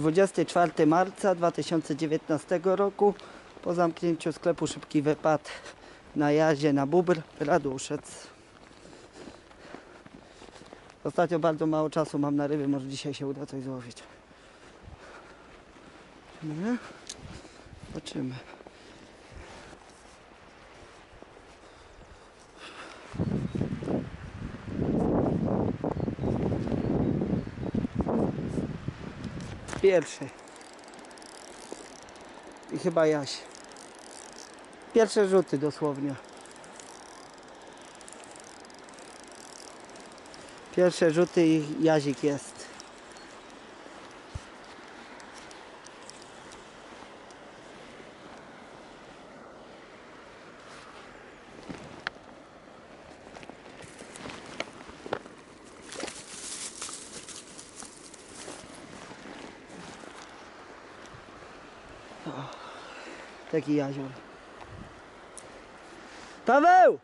24 marca 2019 roku po zamknięciu sklepu Szybki Wypad na jazie na Bubr Raduszec. Ostatnio bardzo mało czasu mam na ryby, może dzisiaj się uda coś złowić. Nie? Zobaczymy. Pierwszy. I chyba Jaś. Pierwsze rzuty dosłownie. Pierwsze rzuty i Jazik jest. Taki jazior. Paweł!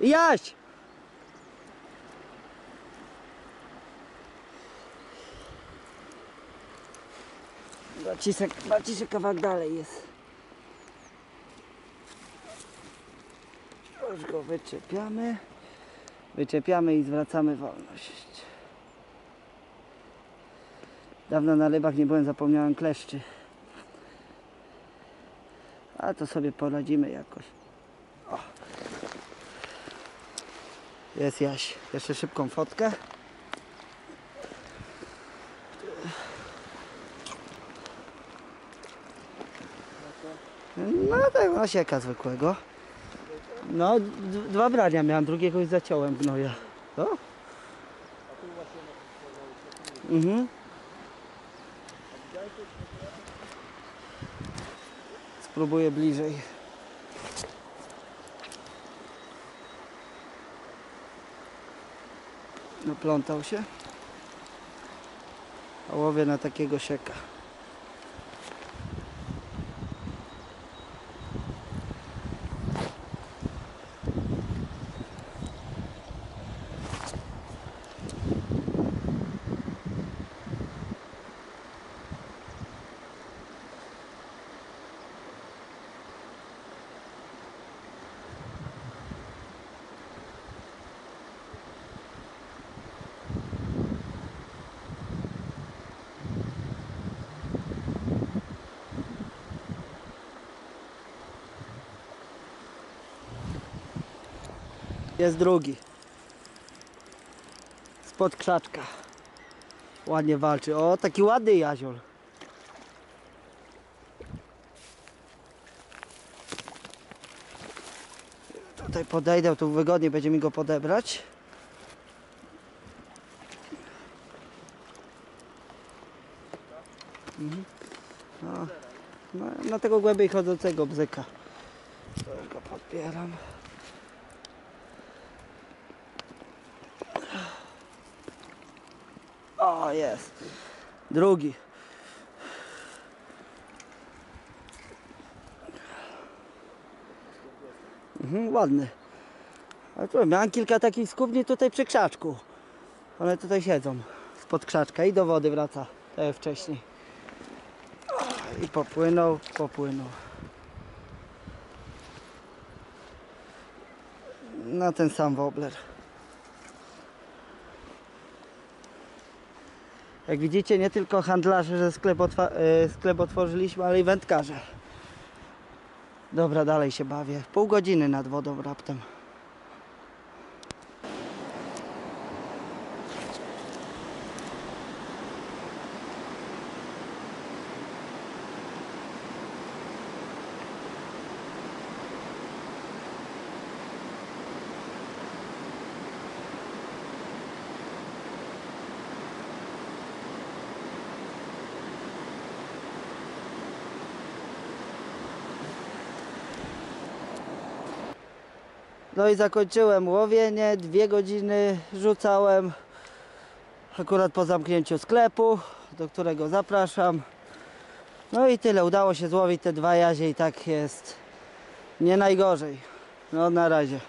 Jaś! Bacisek, bacisek kawałek dalej jest. Już go wyczepiamy. Wyczepiamy i zwracamy wolność. Dawno na rybach nie byłem, zapomniałem kleszczy. A to sobie poradzimy jakoś. O. Jest Jaś. Jeszcze szybką fotkę. No tak, nasieka zwykłego. No, dwa brania miałem, drugiego już zaciąłem gnoja. To? Mhm. Spróbuję bliżej. Naplątał się. A łowię na takiego sieka. Jest drugi. Spod krzaczka. Ładnie walczy. O, taki ładny jazior. Tutaj podejdę, tu wygodnie będzie mi go podebrać. Mhm. No, no, na tego głębiej chodzącego bzyka. To podbieram. O, jest. Drugi. Mhm, ładny. Ale tu miałem kilka takich skubni tutaj przy krzaczku. One tutaj siedzą. Spod krzaczka i do wody wraca. Tak jak wcześniej. I popłynął, popłynął. Na ten sam wobler. Jak widzicie, nie tylko handlarze, że sklep, otwa- e, sklep otworzyliśmy, ale i wędkarze. Dobra, dalej się bawię. Pół godziny nad wodą raptem. No i zakończyłem łowienie, dwie godziny rzucałem akurat po zamknięciu sklepu, do którego zapraszam. No i tyle, udało się złowić te dwa jazie i tak jest nie najgorzej. No na razie.